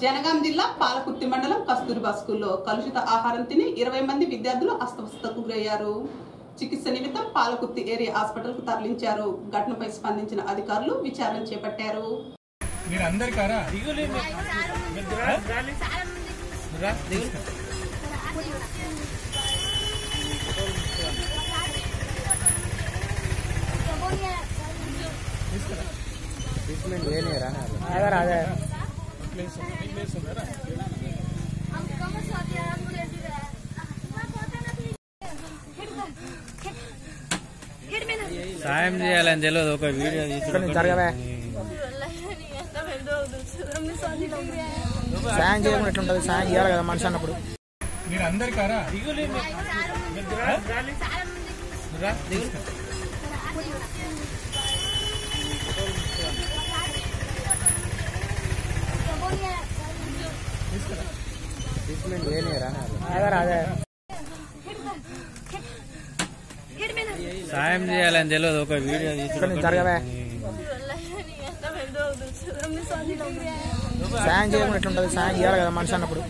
జనగాం జిల్లా పాలకుర్తి మండలం కస్తూరిబా స్కూల్లో కలుషిత ఆహారం తిని ఇరవై మంది విద్యార్థులు అస్వస్థతకు గురయ్యారు. చికిత్స నిమిత్తం పాలకుర్తి ఏరియా హాస్పిటల్కు తరలించారు. ఘటనపై స్పందించిన అధికారులు విచారణ చేపట్టారు. సాయం చేయాలని తెలియదు ఒక వీడియో సాయం చేయకుండా ఎట్లుంటది సాయం చేయాలి కదా మనిషి అన్నప్పుడు. మీరు అందరు కారా సాయం చేయాలని తెలియదు ఒక వీడియో సాయం చేయకుండా ఎట్లుంటది? సాయం చేయాలి కదా మనిషి అన్నప్పుడు.